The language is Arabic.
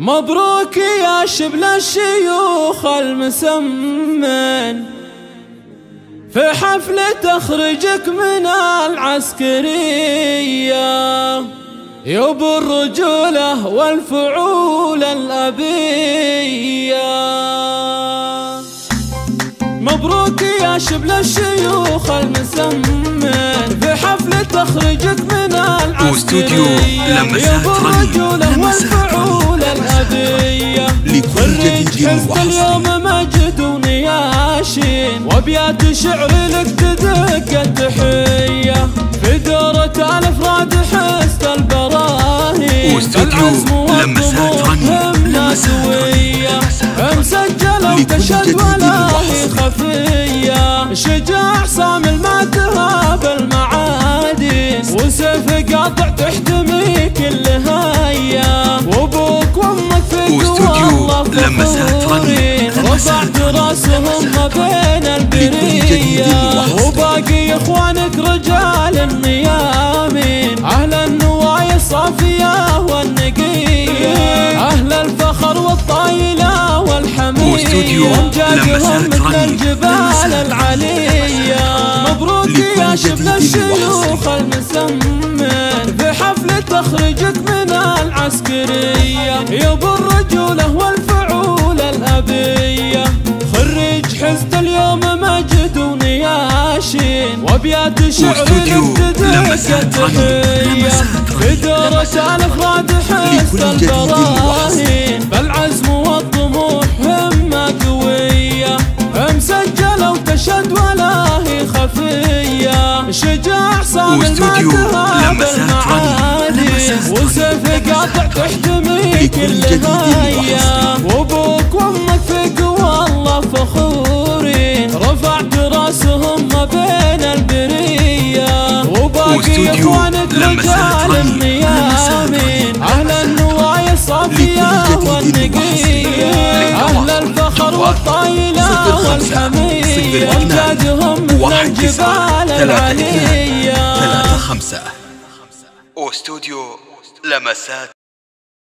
مبروك يا شبل الشيوخ المسمن. في حفلة تخرجك من العسكرية يوب الرجولة والفعول الأبية. مبروك يا شبل الشيوخ المسمن. في حفلة تخرجك من العسكرية يوب الرجولة والفعول حزب اليوم مجد ونياشين وابيات شعر لك تدق التحية في دورة الأفراد حست البراهين. واستوديو لمسات رني سوية مسجلة وتشد ولا هي خفية. شجاع صامل ما تهاب المعادن وسيف قاطع تحتمي كل لمسات رني رفعت راسهم ما بين البرية وباقي إخوانك رجال النيامين. أهل النوايا الصافية والنقية. أهل الفخر والطايلة والحمية. امجادهم مثل الجبال العالية. مبروك يا شبل الشيوخ المسمن في تخرجك من العسكرية. يبو الرجولة والفعول الأبية خريج حزب اليوم مجد ونياشين وأبيات شعر لمسات في دورة الافراد حس لكل جديد البراهين بالعزم والطموح همة قوية. مسجلة وتشد ولا هي خفية. شجاع صامل ما واستوديو تحتمي كل هيا وابوك وأمك في قوى الله فخورين رفعت راسهم ما بين البرية. وباقي إخوانك لمسات رجال النيامين أهل النوايا الصافية والنقية. أهل الفخر والطايلة والحمية. امجادهم تسعة الجبال العالية ثلاثة خمسة. واستوديو لمسات